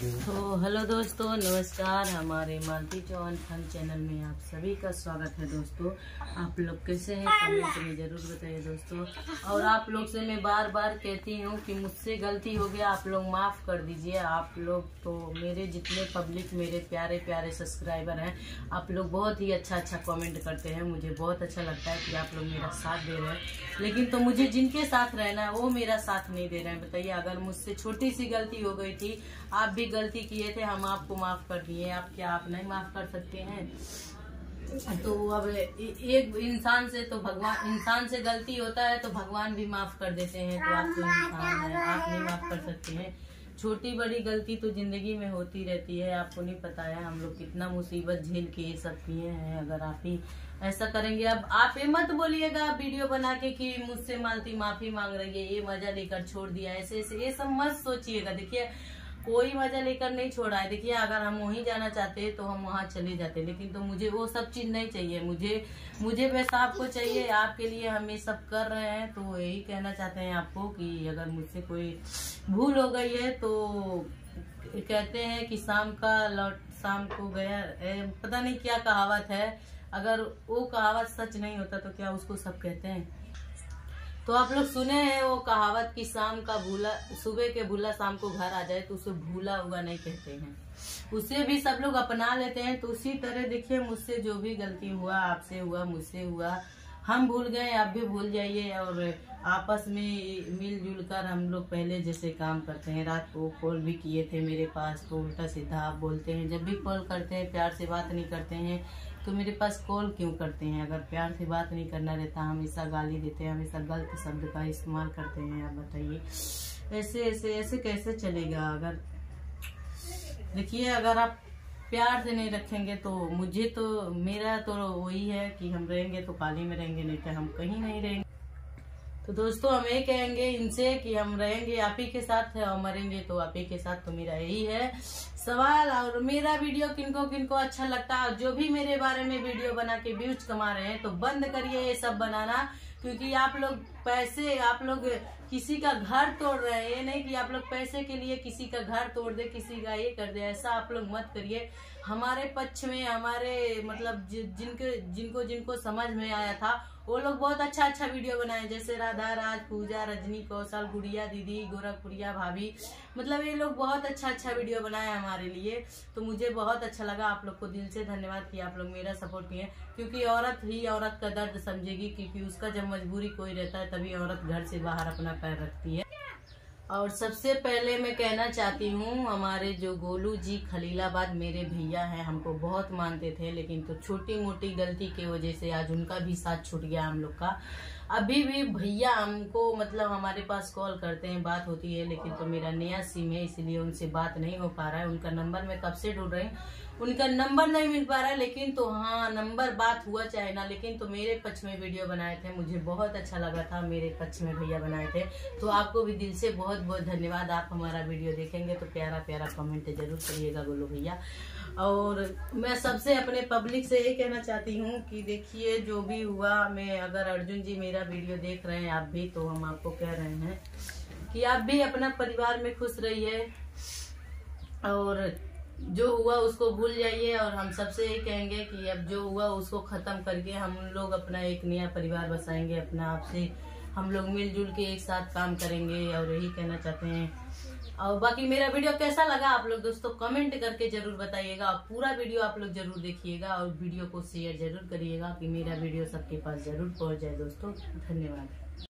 तो हेलो दोस्तों, नमस्कार। हमारे मालती चौहान फन चैनल में आप सभी का स्वागत है दोस्तों। आप लोग कैसे हैं? कमेंट में ज़रूर बताइए दोस्तों। और आप लोग से मैं बार बार कहती हूँ कि मुझसे गलती हो गया, आप लोग माफ़ कर दीजिए। आप लोग तो मेरे जितने पब्लिक मेरे प्यारे प्यारे सब्सक्राइबर हैं, आप लोग बहुत ही अच्छा अच्छा कॉमेंट करते हैं। मुझे बहुत अच्छा लगता है कि आप लोग मेरा साथ दे रहे हैं। लेकिन तो मुझे जिनके साथ रहना है, वो मेरा साथ नहीं दे रहे हैं। बताइए, अगर मुझसे छोटी सी गलती हो गई थी, आप भी गलती किए थे हम आपको माफ़ कर दिए आप क्या आप नहीं माफ़ कर सकते हैं? तो अब एक इंसान से तो भगवान इंसान से गलती होता है तो भगवान भी माफ़ कर देते हैं तो आप तो इंसान है आप नहीं माफ़ कर सकते हैं। छोटी बड़ी गलती तो ज़िंदगी में होती रहती है आपको नहीं पता है हम लोग कितना मुसीबत झेल के ये सब किए हैं अगर आप ही ऐसा करेंगे। अब आप ये मत बोलिएगा वीडियो बना के कि मुझसे मालती माफ़ी मांग रही है ये मज़ा लेकर छोड़ दिया ऐसे ऐसे ये सब मत सोचिएगा। देखिए कोई मज़ा लेकर नहीं छोड़ा है। देखिए अगर हम वहीं जाना चाहते हैं तो हम वहाँ चले जाते लेकिन तो मुझे वो सब चीज़ नहीं चाहिए। मुझे मुझे वैसा आपको चाहिए आपके लिए हम ये सब कर रहे हैं। तो यही कहना चाहते हैं आपको कि अगर मुझसे कोई भूल हो गई है तो कहते हैं कि शाम का लौट शाम को गया ए, पता नहीं क्या कहावत है। अगर वो कहावत सच नहीं होता तो क्या उसको सब कहते हैं? तो आप लोग सुने हैं वो कहावत कि शाम का भूला, सुबह के भूला शाम को घर आ जाए तो उसे भूला हुआ नहीं कहते हैं। उसे भी सब लोग अपना लेते हैं तो उसी तरह देखिए, मुझसे जो भी गलती हुआ, आपसे हुआ, मुझसे हुआ, हम भूल गए, आप भी भूल जाइए और आपस में मिलजुल कर हम लोग पहले जैसे काम करते हैं। रात को कॉल भी किए थे मेरे पास तो उल्टा सीधा आप बोलते हैं, जब भी कॉल करते हैं, प्यार से बात नहीं करते हैं तो मेरे पास कॉल क्यों करते हैं? अगर प्यार से बात नहीं करना रहता, हमेशा गाली देते हैं, हमेशा गलत शब्द का इस्तेमाल करते हैं, आप बताइए। ऐसे ऐसे ऐसे कैसे चलेगा? अगर, देखिए, अगर आप प्यार से नहीं रखेंगे तो मुझे तो मेरा तो वही है कि हम रहेंगे तो काली में रहेंगे, नहीं तो हम कहीं नहीं रहेंगे। तो दोस्तों, हम ये कहेंगे इनसे कि हम रहेंगे, आप ही के साथ है और मरेंगे तो आप ही के साथ तो मेरा यही है। सवाल, और मेरा वीडियो किनको किनको अच्छा लगता है जो भी मेरे बारे में वीडियो बना के व्यूज़ कमा रहे हैं तो बंद करिए ये सब बनाना। क्योंकि आप लोग पैसे, आप लोग किसी का घर तोड़ रहे हैं। ये नहीं कि आप लोग पैसे के लिए किसी का घर तोड़ दे, किसी का ये कर दे। ऐसा आप लोग मत करिए। हमारे पक्ष में, हमारे मतलब जिनके, जिनको जिनको समझ में आया था, वो लोग बहुत अच्छा अच्छा वीडियो बनाए। जैसे राधा, राज, पूजा, रजनी, कौशल, गुड़िया, दीदी गोरखपुरिया भाभी। मतलब ये लोग बहुत अच्छा अच्छा वीडियो बनाए हमारे लिए। तो मुझे बहुत अच्छा लगा। आप लोग को दिल से धन्यवाद कि आप लोग मेरा सपोर्ट किए क्योंकि औरत ही औरत का दर्द समझेगी, क्योंकि उसका जब मजबूरी कोई रहता है, तभी औरत घर से बाहर अपना पैर रखती है। और सबसे पहले मैं कहना चाहती हूँ, हमारे जो गोलू जी खलीलाबाद मेरे भैया हैं, हमको बहुत मानते थे, लेकिन तो छोटी मोटी गलती की वजह से आज उनका भी साथ छूट गया हम लोग का। अभी भी भैया हमको मतलब हमारे पास कॉल करते हैं, बात होती है, लेकिन तो मेरा नया सिम है, इसलिए उनसे बात नहीं हो पा रहा है। उनका नंबर मैं कब से ढूंढ रही हूँ? उनका नंबर नहीं मिल पा रहा, लेकिन तो हाँ नंबर बात हुआ चाहे ना, लेकिन तो मेरे पक्ष में वीडियो बनाए थे, मुझे बहुत अच्छा लगा था, मेरे पक्ष में भैया बनाए थे। तो आपको भी दिल से बहुत बहुत धन्यवाद, आप हमारा वीडियो देखेंगे तो प्यारा प्यारा कमेंट ज़रूर करिएगा गोलू भैया। और मैं सबसे अपने पब्लिक से ये कहना चाहती हूँ कि देखिए, जो भी हुआ, मैं अगर अर्जुन जी मेरा वीडियो देख रहे हैं, आप भी तो हम आपको कह रहे हैं कि आप भी अपना परिवार में खुश रहिए। और जो हुआ उसको भूल जाइए और हम सबसे ये कहेंगे कि अब जो हुआ उसको खत्म करके हम लोग अपना एक नया परिवार बसाएँगे, अपना आपसे हम लोग मिलजुल के एक साथ काम करेंगे और यही कहना चाहते हैं। और बाकी मेरा वीडियो कैसा लगा आप लोग दोस्तों, कमेंट करके ज़रूर बताइएगा और पूरा वीडियो आप लोग ज़रूर देखिएगा और वीडियो को शेयर ज़रूर करिएगा कि मेरा वीडियो सबके पास ज़रूर पहुँच जाए दोस्तों। धन्यवाद।